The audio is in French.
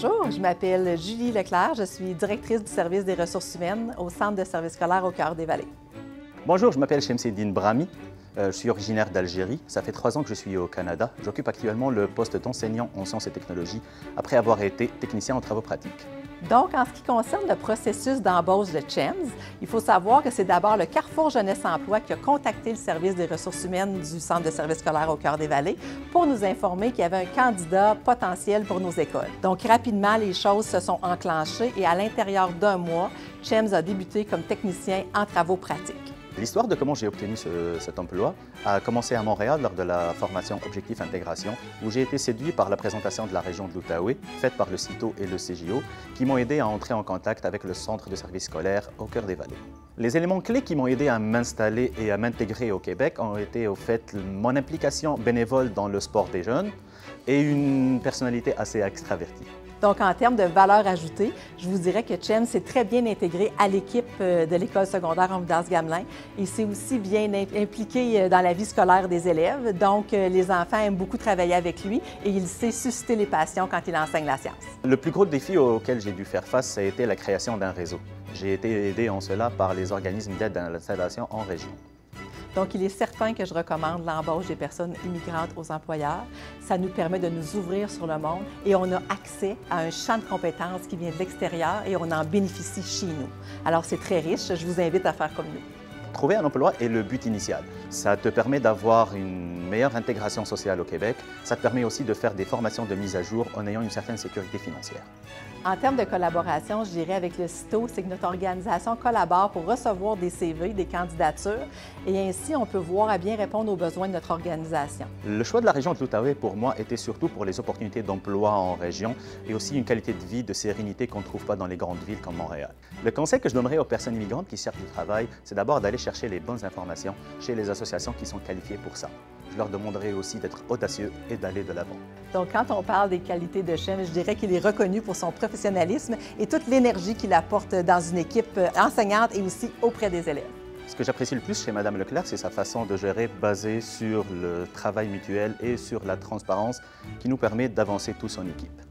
Bonjour, je m'appelle Julie Leclerc, je suis directrice du service des ressources humaines au Centre de services scolaires au cœur des vallées. Bonjour, je m'appelle Shemseddine Brahmi, euh, je suis originaire d'Algérie. Ça fait trois ans que je suis au Canada. J'occupe actuellement le poste d'enseignant en sciences et technologies après avoir été technicien en travaux pratiques. Donc, en ce qui concerne le processus d'embauche de CHEMS, il faut savoir que c'est d'abord le Carrefour Jeunesse Emploi qui a contacté le service des ressources humaines du Centre de services scolaires au cœur des vallées pour nous informer qu'il y avait un candidat potentiel pour nos écoles. Donc, rapidement, les choses se sont enclenchées et à l'intérieur d'un mois, CHEMS a débuté comme technicien en travaux pratiques. L'histoire de comment j'ai obtenu cet emploi a commencé à Montréal lors de la formation Objectif Intégration, où j'ai été séduit par la présentation de la région de l'Outaouais, faite par le CITO et le CGO, qui m'ont aidé à entrer en contact avec le centre de services scolaires au cœur des vallées. Les éléments clés qui m'ont aidé à m'installer et à m'intégrer au Québec ont été au fait mon implication bénévole dans le sport des jeunes et une personnalité assez extravertie. Donc, en termes de valeur ajoutée, je vous dirais que Chen s'est très bien intégré à l'équipe euh, de l'école secondaire Ambidas-Gamelin. Il s'est aussi bien impliqué euh, dans la vie scolaire des élèves. Donc, euh, les enfants aiment beaucoup travailler avec lui et il sait susciter les passions quand il enseigne la science. Le plus gros défi auquel j'ai dû faire face, ça a été la création d'un réseau. J'ai été aidé en cela par les organismes d'aide à l'installation en région. Donc, il est certain que je recommande l'embauche des personnes immigrantes aux employeurs. Ça nous permet de nous ouvrir sur le monde et on a accès à un champ de compétences qui vient de l'extérieur et on en bénéficie chez nous. Alors, c'est très riche. Je vous invite à faire comme nous. Trouver un emploi est le but initial. Ça te permet d'avoir une meilleure intégration sociale au Québec. Ça te permet aussi de faire des formations de mise à jour en ayant une certaine sécurité financière. En termes de collaboration, je dirais avec le CITO, c'est que notre organisation collabore pour recevoir des CV, des candidatures, et ainsi on peut voir à bien répondre aux besoins de notre organisation. Le choix de la région de l'Outaouais, pour moi, était surtout pour les opportunités d'emploi en région et aussi une qualité de vie, de sérénité qu'on ne trouve pas dans les grandes villes comme Montréal. Le conseil que je donnerais aux personnes immigrantes qui cherchent du travail, c'est d'abord d'aller chercher les bonnes informations chez les associations qui sont qualifiées pour ça. Je leur demanderai aussi d'être audacieux et d'aller de l'avant. Donc, quand on parle des qualités de Chem, je dirais qu'il est reconnu pour son professionnalisme et toute l'énergie qu'il apporte dans une équipe enseignante et aussi auprès des élèves. Ce que j'apprécie le plus chez Mme Leclerc, c'est sa façon de gérer basée sur le travail mutuel et sur la transparence qui nous permet d'avancer tous en équipe.